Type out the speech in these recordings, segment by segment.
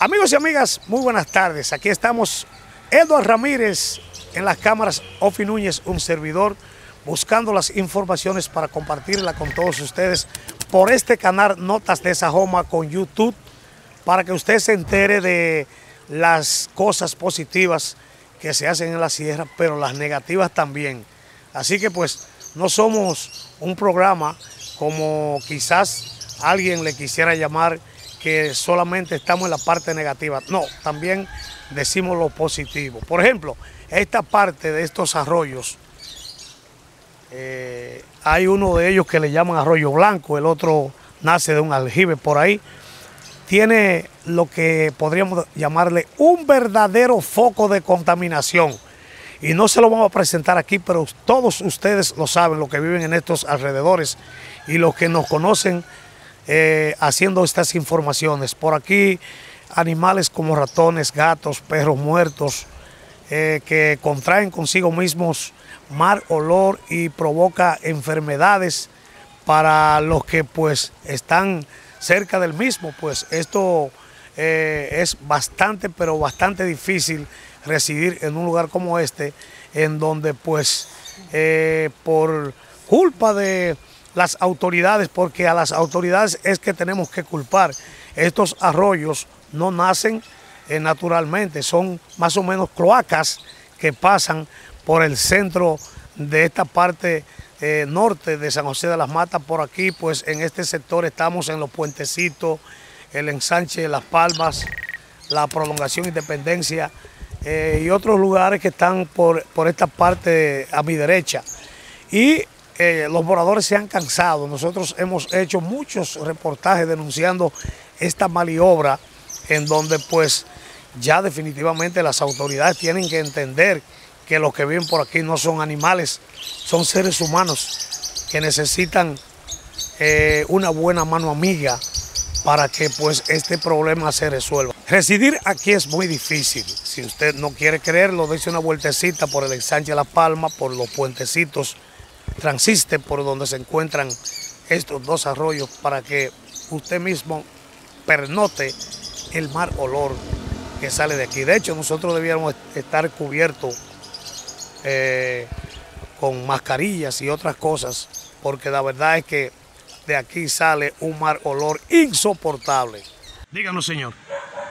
Amigos y amigas, muy buenas tardes. Aquí estamos Eduardo Ramírez en las cámaras, Ofi Núñez, un servidor, buscando las informaciones para compartirla con todos ustedes por este canal Notas de Sajoma con YouTube, para que usted se entere de las cosas positivas que se hacen en la sierra, pero las negativas también. Así que pues no somos un programa como quizás alguien le quisiera llamar que solamente estamos en la parte negativa. No, también decimos lo positivo. Por ejemplo, esta parte de estos arroyos, eh, hay uno de ellos que le llaman arroyo blanco, el otro nace de un aljibe por ahí. Tiene lo que podríamos llamarle un verdadero foco de contaminación. Y no se lo vamos a presentar aquí, pero todos ustedes lo saben, los que viven en estos alrededores y los que nos conocen eh, haciendo estas informaciones. Por aquí animales como ratones, gatos, perros muertos, eh, que contraen consigo mismos mal olor y provoca enfermedades para los que pues están cerca del mismo, pues esto eh, es bastante, pero bastante difícil residir en un lugar como este, en donde pues por culpa de las autoridades, porque a las autoridades es que tenemos que culpar. Estos arroyos no nacen eh, naturalmente, son más o menos cloacas que pasan por el centro de esta parte eh, norte de San José de las Matas. Por aquí, pues en este sector estamos en los puentecitos, el ensanche de Las Palmas, la prolongación Independencia eh, y otros lugares que están por, por esta parte a mi derecha. Y eh, los moradores se han cansado. Nosotros hemos hecho muchos reportajes denunciando esta maniobra en donde pues ya definitivamente las autoridades tienen que entender que los que viven por aquí no son animales, son seres humanos que necesitan eh, una buena mano amiga para que pues este problema se resuelva. Residir aquí es muy difícil. Si usted no quiere creerlo, dése una vueltecita por el ensanche de La Palma, por los puentecitos transiste por donde se encuentran estos dos arroyos para que usted mismo pernote el mal olor que sale de aquí. De hecho, nosotros debíamos estar cubiertos eh, con mascarillas y otras cosas, porque la verdad es que de aquí sale un mal olor insoportable. Díganos, señor.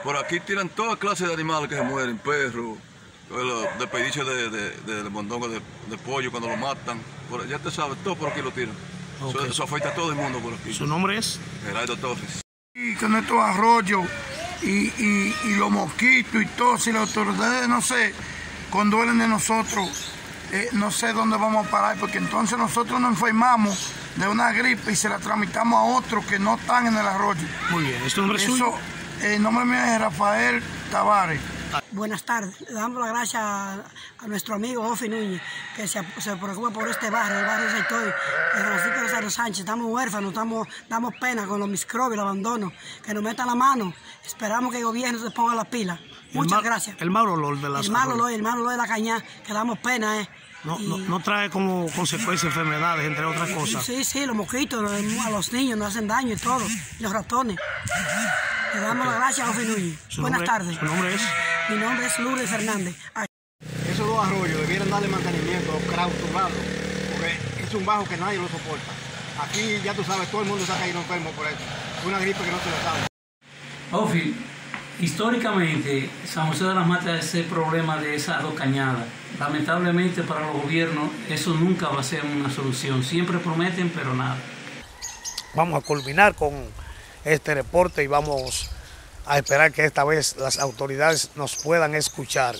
Por aquí tiran toda clase de animales que se mueren, perros, desperdicios de, de, de, de mondongo de, de, pollo cuando lo matan. Por, ya te sabes, todo por aquí lo tiran. Okay. Eso, eso, afecta a todo el mundo por aquí. ¿Su nombre es? Gerardo Torres. Y con estos arroyos y, y, y, los mosquitos y todo, si las autoridades, no sé, conduelen de nosotros, eh, no sé dónde vamos a parar, porque entonces nosotros nos enfermamos de una gripe y se la tramitamos a otros que no están en el arroyo. Muy bien, ¿este nombre es Eso, suyo? El nombre mío es Rafael Tavares. Buenas tardes. Le damos las gracias a, a, nuestro amigo Ofi Núñez, que se, se, preocupa por este barrio, el barrio Sector, de Francisco Rosario Sánchez. Estamos huérfanos, estamos, damos pena con los microbios, el abandono, que nos metan la mano. Esperamos que el gobierno se ponga las pilas. Muchas gracias. El mal olor de las El mal olor, el mal olor de la caña, que damos pena, eh. No, no, no, trae como consecuencia enfermedades, entre otras cosas. Sí, sí, los mosquitos, a los niños nos hacen daño y todo, y los ratones. Le damos okay. las gracias a Ofi Núñez. Buenas nombre, tardes. ¿Su nombre es? Mi nombre es Lourdes Fernández. Esos dos arroyos debieran darle mantenimiento a los clausurados, porque es un bajo que nadie lo soporta. Aquí ya tú sabes, todo el mundo se ha caído enfermo por eso. Es una gripe que no se lo sabe. Ofi, históricamente San José de las Matas ese problema de esas dos cañadas. Lamentablemente para los gobiernos eso nunca va a ser una solución. Siempre prometen, pero nada. Vamos a culminar con este reporte y vamos a esperar que esta vez las autoridades nos puedan escuchar.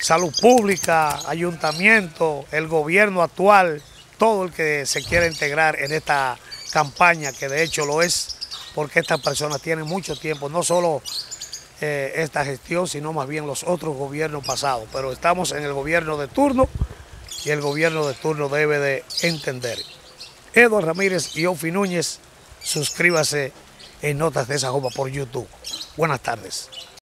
Salud pública, ayuntamiento, el gobierno actual, todo el que se quiera integrar en esta campaña, que de hecho lo es, porque estas personas tienen mucho tiempo, no solo eh, esta gestión, sino más bien los otros gobiernos pasados. Pero estamos en el gobierno de turno y el gobierno de turno debe de entender. Eduardo Ramírez y Ofi Núñez, suscríbase en Notas de Sajoma por YouTube. Buenas tardes.